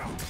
Go!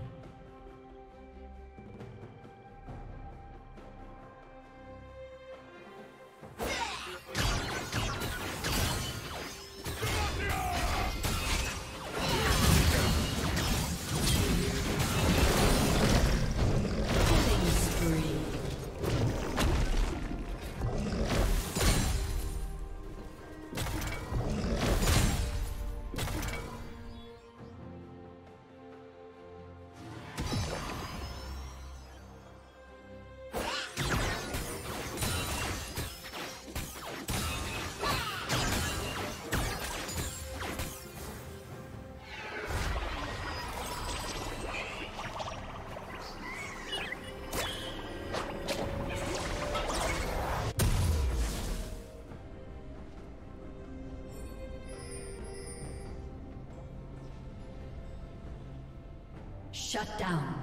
Shut down.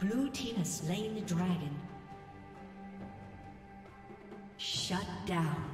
Blue team has slain the dragon. Shut down.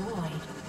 destroyed.